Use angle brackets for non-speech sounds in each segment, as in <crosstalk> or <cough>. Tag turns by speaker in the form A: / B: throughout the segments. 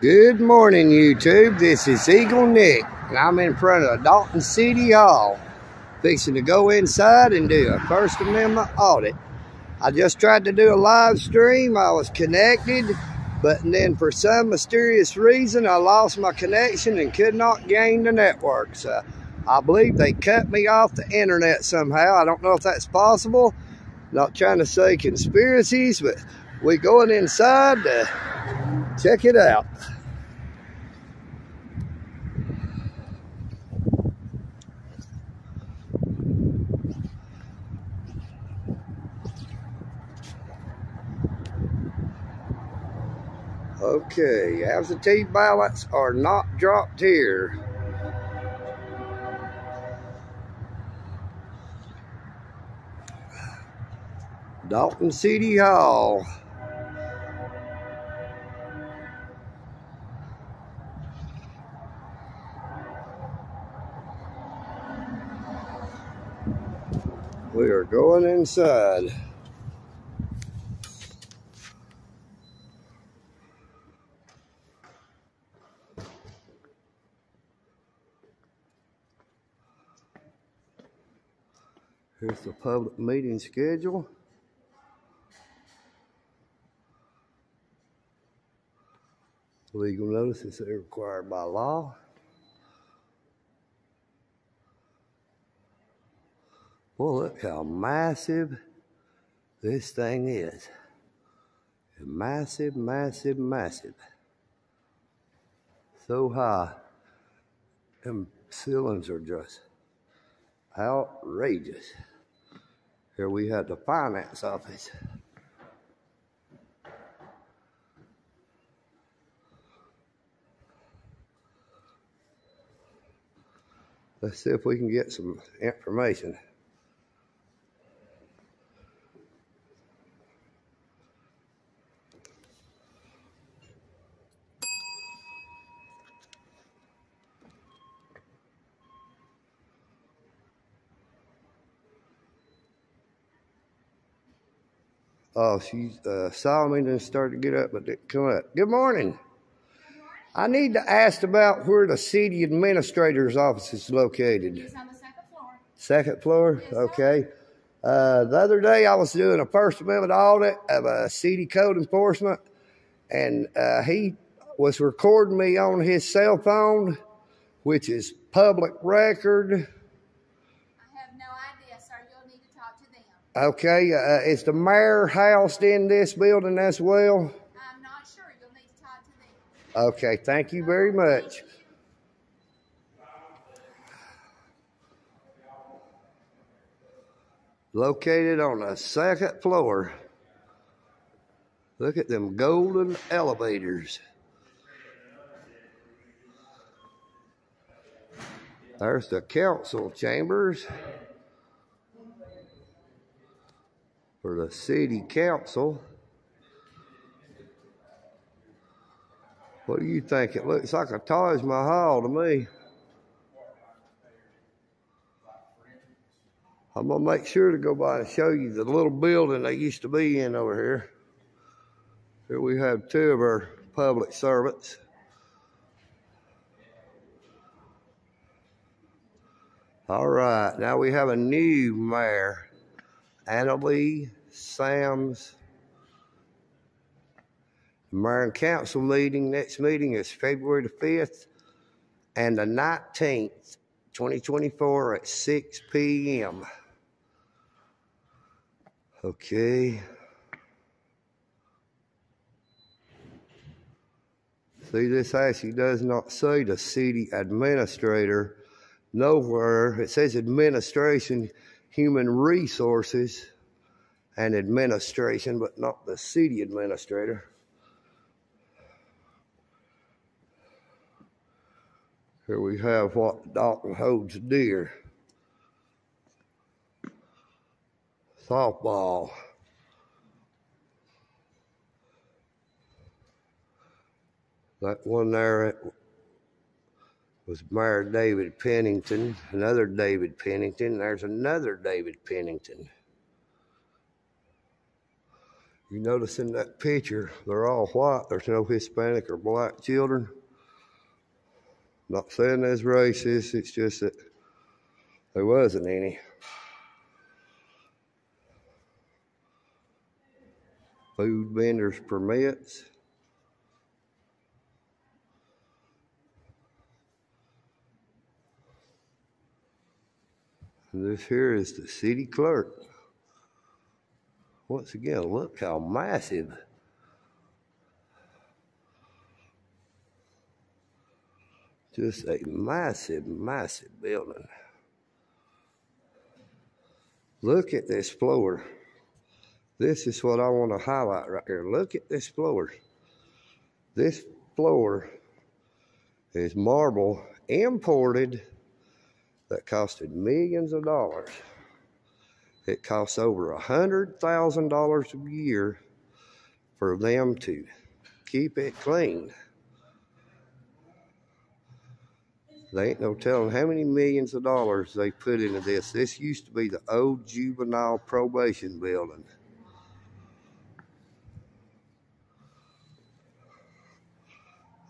A: Good morning, YouTube. This is Eagle Nick, and I'm in front of Dalton City Hall, fixing to go inside and do a First Amendment audit. I just tried to do a live stream. I was connected, but then for some mysterious reason, I lost my connection and could not gain the network. So I believe they cut me off the internet somehow. I don't know if that's possible. Not trying to say conspiracies, but we going inside to check it out. Okay, absentee ballots are not dropped here. Dalton City Hall. Here's the public meeting schedule. Legal notices are required by law. Well, look how massive this thing is. Massive, massive, massive. So high. Them ceilings are just outrageous. Here we have the finance office. Let's see if we can get some information. Oh, she uh, saw me and then started to get up, but didn't come up. Good morning. I need to ask about where the city administrator's office is located.
B: It's on the second floor.
A: Second floor?
B: Yes.
A: Okay. Uh, the other day I was doing a First Amendment audit of a city code enforcement, and uh, he was recording me on his cell phone, which is public record.
B: I have no idea, sir. You'll need to talk to them.
A: Okay, uh, is the mayor housed in this building as well?
B: I'm not sure. You'll need to talk to them.
A: Okay, thank you very much. Located on the second floor. Look at them golden elevators. There's the council chambers for the city council. What do you think? It looks like a Taj Mahal to me. I'm gonna make sure to go by and show you the little building they used to be in over here. Here we have two of our public servants. All right, now we have a new mayor, Annalee Sams. Mayor and council meeting, next meeting is February the 5th and the 19th, 2024 at 6 p.m. Okay. See, this actually does not say the city administrator nowhere. It says administration, human resources, and administration, but not the city administrator. Here we have what Dalton holds dear. Softball. That one there was Mayor David Pennington, another David Pennington. There's another David Pennington. You notice in that picture, they're all white. There's no Hispanic or black children. Not saying that's racist, it's just that there wasn't any. Food vendors permits. This here is the city clerk. Once again, look how massive. Just a massive, massive building. Look at this floor. This is what I want to highlight right here. Look at this floor. This floor is marble imported that costed millions of dollars. It costs over a hundred thousand dollars a year for them to keep it clean. They ain't no telling how many millions of dollars they put into this. This used to be the old juvenile probation building.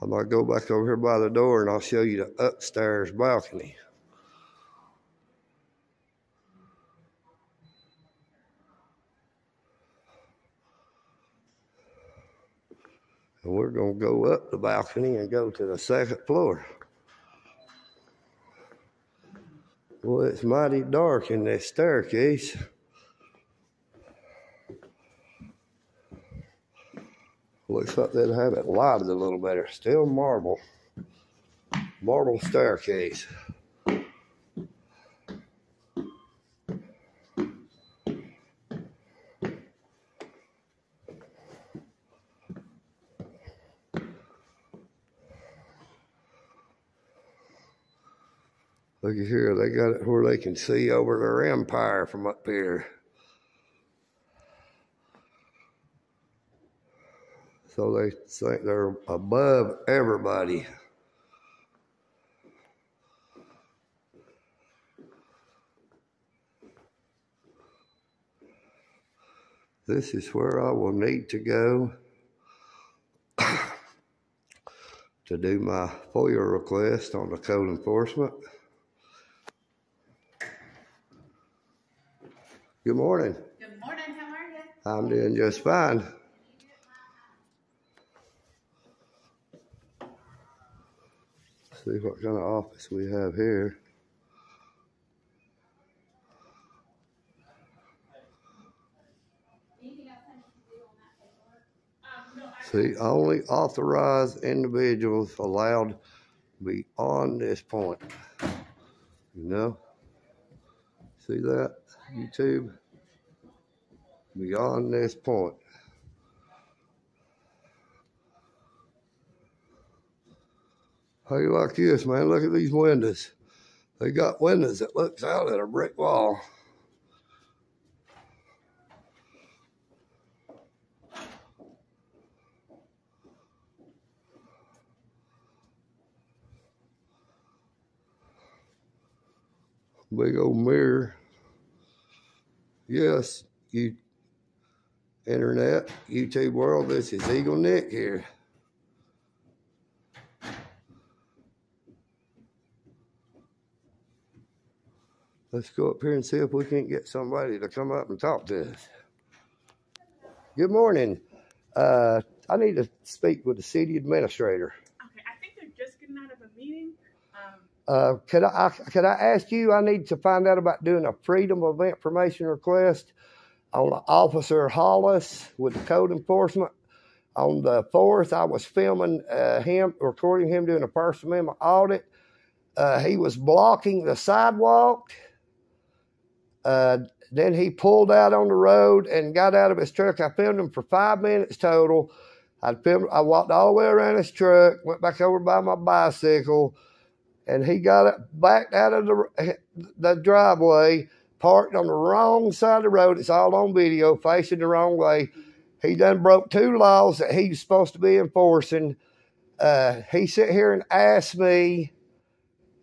A: I might go back over here by the door and I'll show you the upstairs balcony. And we're going to go up the balcony and go to the second floor. Well, it's mighty dark in this staircase. Looks like they'd have it lighted a little better. Still marble. Marble staircase. Look at here, they got it where they can see over their empire from up here. So they think they're above everybody. This is where I will need to go <coughs> to do my FOIA request on the code enforcement. Good morning.
B: Good morning. How are you?
A: I'm doing just fine. See what kind of office we have here.
B: Anything else I need to do on that paperwork? Um.
A: See, only authorized individuals allowed beyond this point. You know? See that, YouTube? Beyond this point. How you like this, man? Look at these windows. They got windows that looks out at a brick wall. Big old mirror. Yes, you internet, YouTube world, this is Eagle Nick here. Let's go up here and see if we can't get somebody to come up and talk to us. Good morning. Uh, I need to speak with the city administrator.
C: Okay, I think they're just getting out of a meeting. Um,
A: Uh, could I, I could I ask you? I need to find out about doing a freedom of information request on Officer Hollis with the code enforcement. On the fourth, I was filming uh, him, recording him doing a First Amendment audit. Uh, he was blocking the sidewalk. Uh, then he pulled out on the road and got out of his truck. I filmed him for five minutes total. I filmed. I walked all the way around his truck, went back over by my bicycle, and he got it backed out of the the driveway, parked on the wrong side of the road. It's all on video, facing the wrong way. He done broke two laws that he was supposed to be enforcing. Uh, he sit here and asked me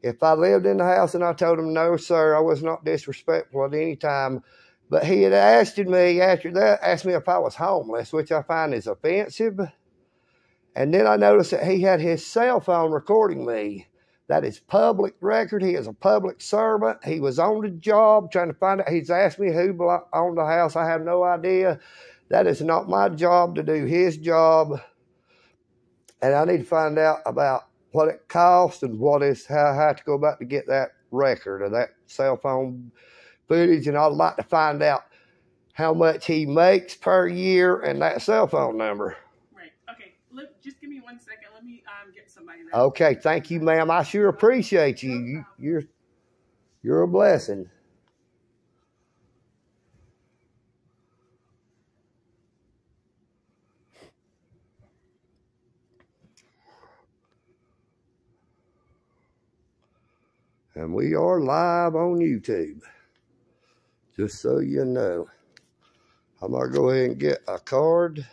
A: if I lived in the house, and I told him, no, sir, I was not disrespectful at any time. But he had asked me after that, asked me if I was homeless, which I find is offensive. And then I noticed that he had his cell phone recording me. That is public record. He is a public servant. He was on the job trying to find out. He's asked me who owned the house. I have no idea. That is not my job to do his job. And I need to find out about what it costs and what is how I have to go about to get that record of that cell phone footage. And I'd like to find out how much he makes per year and that cell phone number.
C: Right. Okay. Just give me one second. Me um, get somebody.
A: Okay. Thank you, ma'am. I sure appreciate you. you you're you're a blessing. And we are live on YouTube. Just so you know. I'm going to go ahead and get a card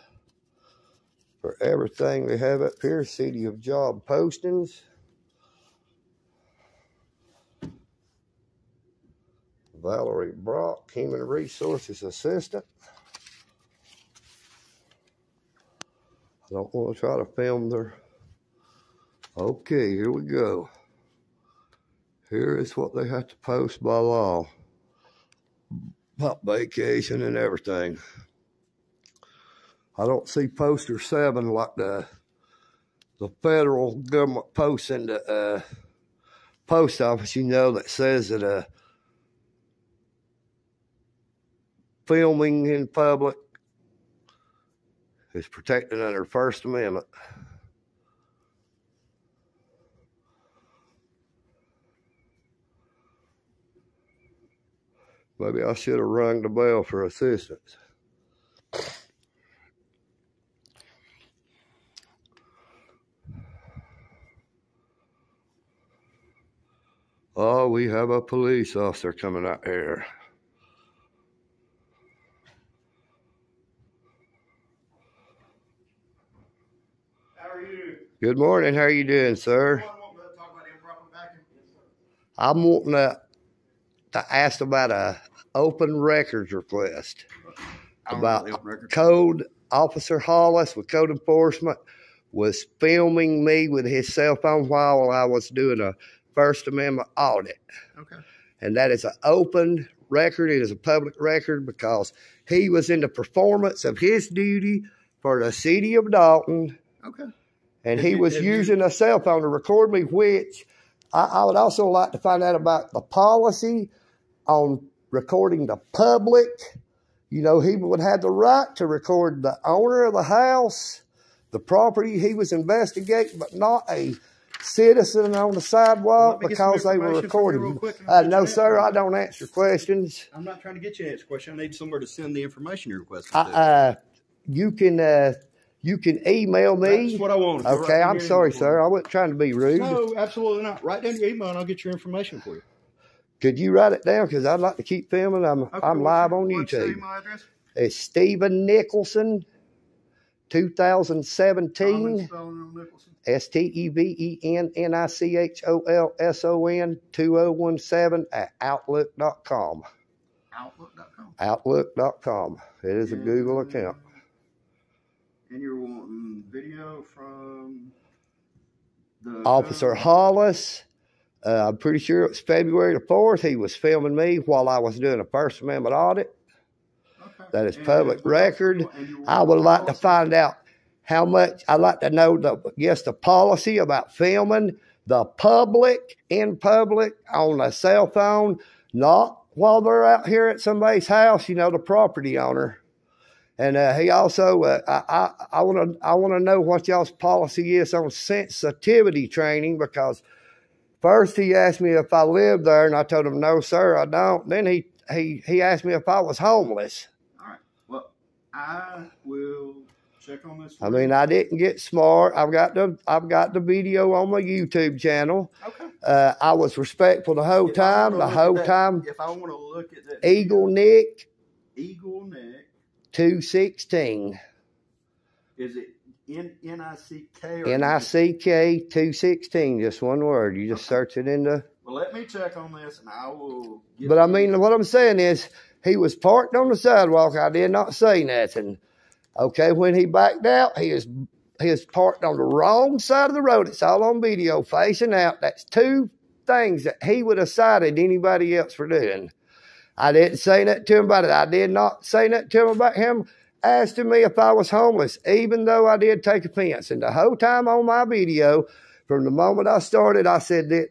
A: for everything we have up here. City of Job postings. Valerie Brock, Human Resources Assistant. I don't want to try to film their... Okay, here we go. Here is what they have to post by law. About vacation and everything. I don't see poster seven like the the federal government posts in the uh, post office, you know, that says that uh, filming in public is protected under First Amendment. Maybe I should have rung the bell for assistance. Oh, we have a police officer coming out here.
D: How are you?
A: Good morning. How are you doing, sir? I'm wanting to, to ask about a open records request about code officer Hollis with code enforcement was filming me with his cell phone while I was doing a First Amendment audit.
D: Okay.
A: And that is an open record. It is a public record because he was in the performance of his duty for the city of Dalton.
D: Okay.
A: And he was using a cell phone to record me, which I, I would also like to find out about the policy on recording the public. You know, he would have the right to record the owner of the house, the property he was investigating, but not a citizen on the sidewalk
D: Let me get some
A: because they were recording. Uh, no,
D: an
A: sir, I don't answer questions.
D: I'm not trying to get you to answer question. I need somewhere to send the information you're requesting.
A: I, uh, you can uh, you can email me.
D: That's what I want.
A: Okay,
D: right
A: I'm sorry, sir. I wasn't trying to be rude.
D: No, absolutely not. Write down your email and I'll get your information for you.
A: Could you write it down? Because I'd like to keep filming. I'm
D: Okay,
A: I'm live on YouTube. It's Stephen Nicholson, 2017.
D: spelling on Nicholson.
A: S T E V E N N I C H O L S O N 2017 at Outlook.com.
D: Outlook.com.
A: Outlook.com. It is a Google account.
D: And you're wanting video from the
A: Officer Hollis. Uh, I'm pretty sure it was February the 4th. He was filming me while I was doing a First Amendment audit. That is public record. I would like to find out how much, I'd like to know the, yes, the policy about filming the public in public on a cell phone, not while they're out here at somebody's house, you know, the property owner. And uh, he also, uh, I, I, I want to, I want to know what y'all's policy is on sensitivity training because first he asked me if I lived there, and I told him no, sir, I don't. Then he, he, he asked me if I was homeless.
D: All right. Well, I will check on this.
A: I mean. I didn't get smart. I've got the, I've got the video on my YouTube channel.
D: okay.
A: Uh, I was respectful the whole
D: If
A: time. The whole
D: that-
A: time.
D: If I want to look at that
A: Eagle Nick
D: Eagle Neck,
A: two sixteen.
D: is it N N I C K
A: N I C K two sixteen. Just one word. You just
D: Okay.
A: search it in the.
D: Let me check on this, and I will. Get
A: But I mean, what I'm saying is, He was parked on the sidewalk. I did not say nothing. Okay, when he backed out, he is he is parked on the wrong side of the road. It's all on video, facing out. That's two things that he would have cited anybody else for doing. I didn't say that to him about it. I did not say that to him about him asking me if I was homeless, even though I did take offense. And the whole time on my video, from the moment I started, I said that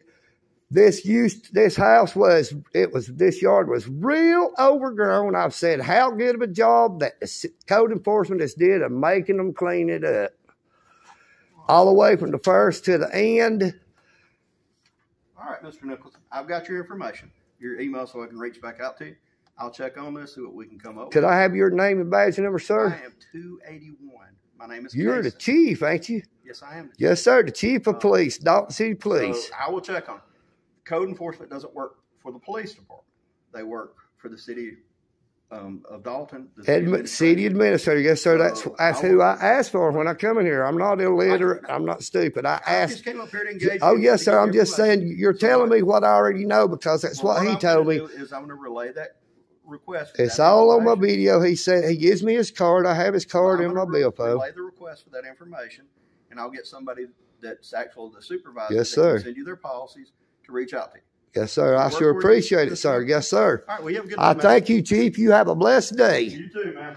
A: this used this house was it was this yard was real overgrown. I've said how good of a job that the code enforcement has did of making them clean it up, all the way from the first to the end.
D: All right, Mr. Nichols, I've got your information, your email, so I can reach back out to you. I'll check on this, see what we can come up
A: Could
D: with.
A: I have your name and badge number, sir?
D: I am 281. My name is
A: You're the chief, ain't you?
D: Yes, I am. the
A: Yes, sir. The chief of
D: Uh,
A: police, Dalton City Police.
D: So I will check on it. Code enforcement doesn't work for the police department. They work for the city um, of Dalton. the city
A: Admi-
D: administrator.
A: city administrator, yes, sir. That's
D: So,
A: that's
D: I
A: who I asked for when I come in here. I'm not illiterate. I'm not stupid. I
D: I
A: asked.
D: just came up here to engage.
A: Oh yes, sir. I'm just saying you're
D: So
A: telling
D: what-
A: me what I already know because that's
D: well,
A: what he
D: I'm
A: told me.
D: Is I'm going to relay that request.
A: It's all on my video. He said he gives me his card. I have his card
D: I'm
A: in my
D: re-
A: billfold.
D: Relay the request for that information, and I'll get somebody that's actually the supervisor.
A: Yes, sir.
D: Send you their policies to reach out to you.
A: Yes, sir. I
D: Work
A: sure
D: you.
A: appreciate it, sir. Yes, sir.
D: All right, well, have a good
A: I
D: day, man.
A: thank you, Chief. You have a blessed day.
D: You too, man.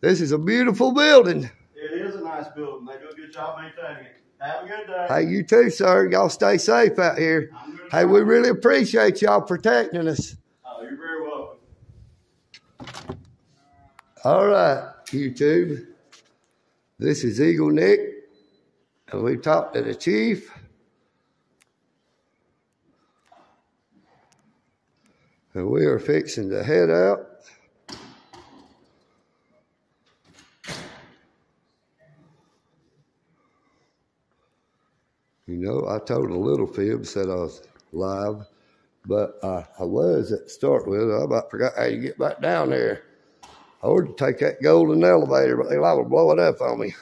A: This is a beautiful building.
D: It is a nice building. They do a good job maintaining it. Have a good day.
A: Hey, you too, sir. Y'all stay safe out here. Hey, we really appreciate y'all protecting us.
D: Oh, you're very welcome.
A: All right, YouTube. This is Eagle Nick, and we've talked to the chief. And we are fixing to head out. You know, I told a little fib, said I was live, but uh, I was at start with. I about forgot how you get back down there. I ordered to take that golden elevator, but they liable to blow it up on me.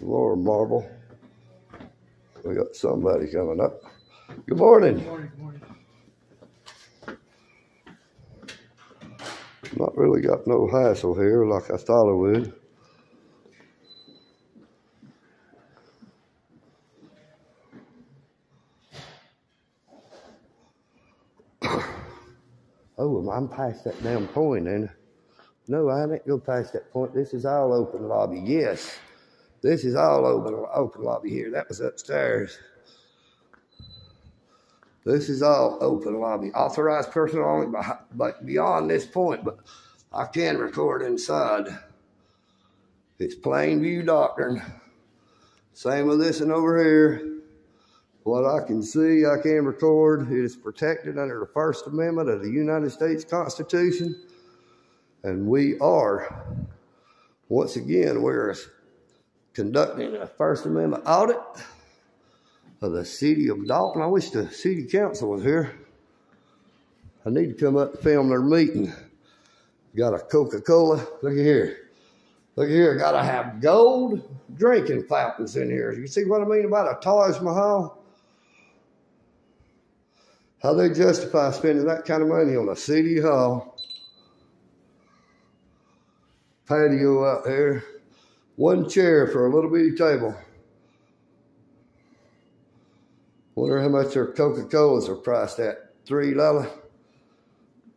A: Lord Marble. We got somebody coming up. Good morning. Not really got no hassle here like I thought I would. <coughs> Oh, I'm past that damn point, and no, I didn't go past that point. This is all open lobby. Yes, this is all open open lobby here. That was upstairs. This is all open lobby. Authorized person only, but beyond this point, but I can record inside. It's plain view doctrine. Same with this and over here. What I can see, I can record. It is protected under the First Amendment of the United States Constitution. And we are, once again, we're conducting a First Amendment audit of the city of Dalton. I wish the city council was here. I need to come up and film their meeting. Got a Coca-Cola. Look at here. Look at here. Got to have gold drinking fountains in here. You see what I mean about a Taj Mahal? How they justify spending that kind of money on a city hall patio out there, one chair for a little bitty table. Wonder how much their Coca Colas are priced at. Three dollar.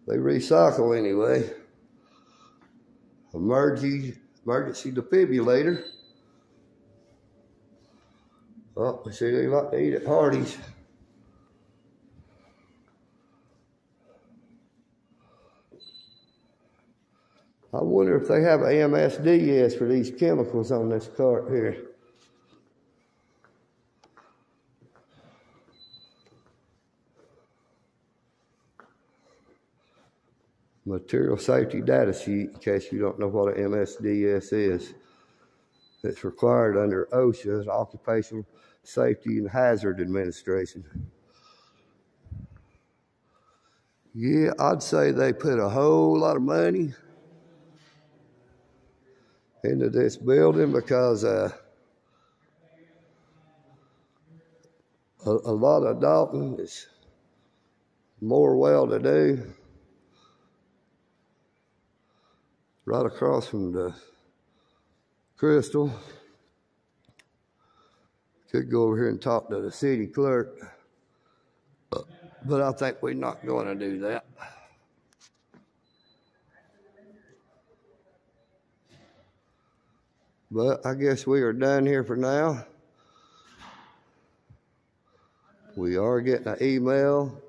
A: They recycle anyway. Emergency emergency defibrillator. Oh, we see they like to eat at parties. I wonder if they have AMSDS for these chemicals on this cart here. Material safety data sheet, in case you don't know what an MSDS is. It's required under OSHA, Occupational Safety and Hazard Administration. Yeah, I'd say they put a whole lot of money into this building because uh, a, a lot of Dalton is more well to do. Right across from the Crystal. Could go over here and talk to the city clerk. But I think we're not going to do that. But I guess we are done here for now. We are getting an email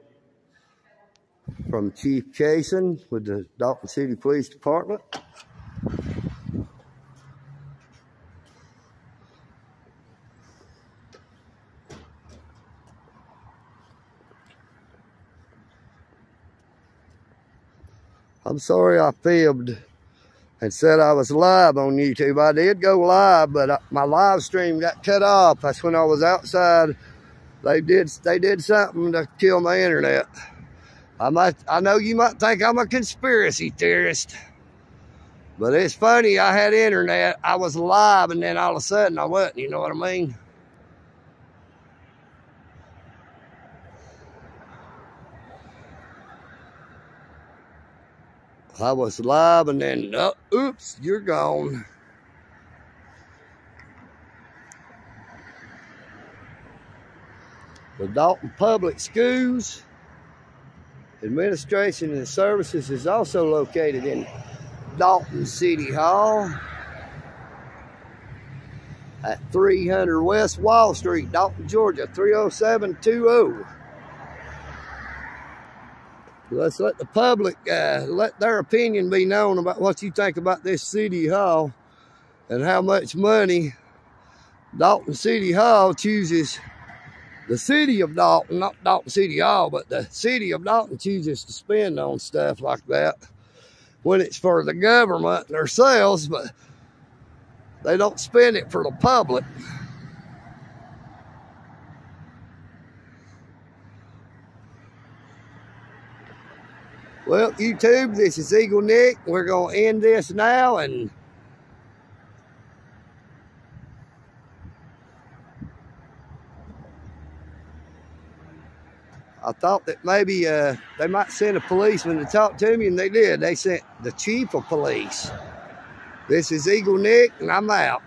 A: from Chief Cason with the Dalton City Police Department. I'm sorry I fibbed and said I was live on YouTube. I did go live, but uh, my live stream got cut off. That's when I was outside. They did they did something to kill my internet. I might I know you might think I'm a conspiracy theorist. But it's funny, I had internet, I was live, and then all of a sudden I wasn't, you know what I mean? I was live and then, oh, oops, you're gone. The Dalton Public Schools Administration and Services is also located in Dalton City Hall at 300 West Wall Street, Dalton, Georgia, 30720. Let's let the public, uh, let their opinion be known about what you think about this City Hall and how much money Dalton City Hall chooses the city of Dalton, not Dalton City Hall, but the city of Dalton chooses to spend on stuff like that when it's for the government and themselves, but they don't spend it for the public. Well, YouTube, this is Eagle Nick. We're going to end this now and I thought that maybe uh, they might send a policeman to talk to me, and they did. They sent the chief of police. This is Eagle Nick, and I'm out.